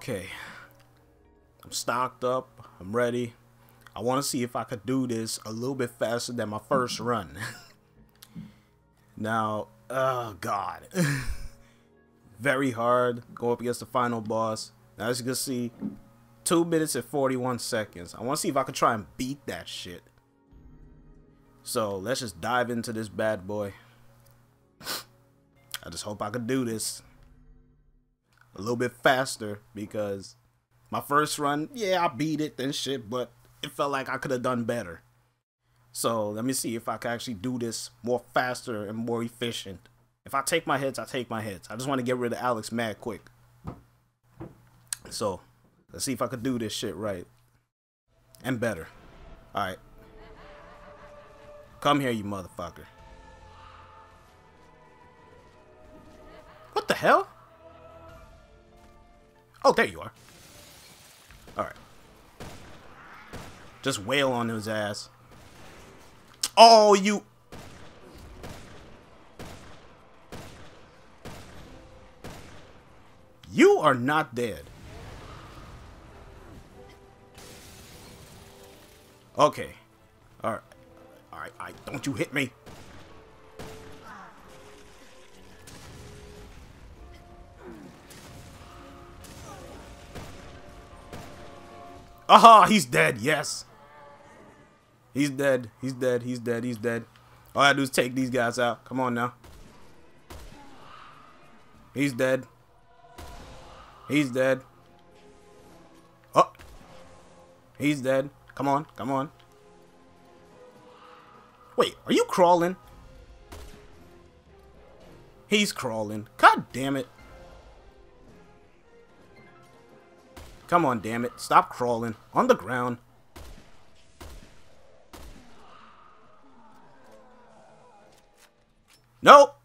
Okay. I'm stocked up. I'm ready. I want to see if I could do this a little bit faster than my first run. now, oh god. Very hard. Go up against the final boss. Now, as you can see, 2 minutes and 41 seconds. I want to see if I can try and beat that shit. So, let's just dive into this bad boy. I just hope I could do this a little bit faster because my first run, yeah, I beat it and shit, but it felt like I could have done better. So let me see if I can actually do this more faster and more efficient. If I take my hits, I take my hits. I just want to get rid of Alex mad quick. So let's see if I could do this shit right. And better. Alright. Come here, you motherfucker. What the hell? Oh, there you are. Alright. Just wail on his ass. Oh, you... You are not dead. Okay. Alright. Alright, alright. Don't you hit me. Aha, he's dead. Yes. He's dead. He's dead. He's dead. He's dead. All I do is take these guys out. Come on now. He's dead. He's dead. Oh. He's dead. Come on. Come on. Wait, are you crawling? He's crawling. God damn it. Come on, damn it. Stop crawling. On the ground. Nope.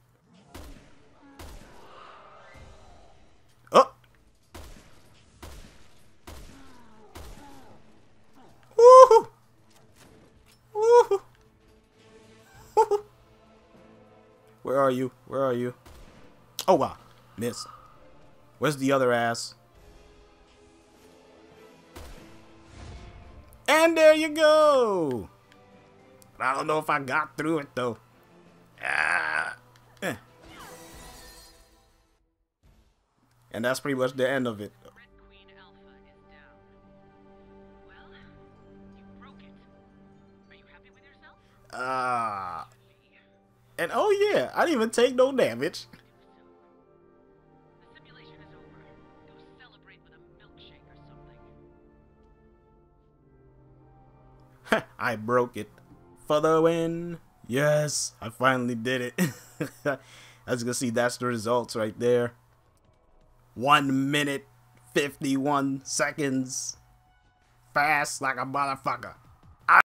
Oh. Where are you? Where are you? Oh, wow. Miss. Where's the other ass? And there you go. I don't know if I got through it though. Ah. Eh. And that's pretty much the end of it. Ah. Uh, and oh yeah, I didn't even take no damage. I broke it for the win. Yes, I finally did it. As you can see, that's the results right there. One minute, 51 seconds. Fast like a motherfucker.